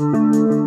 Música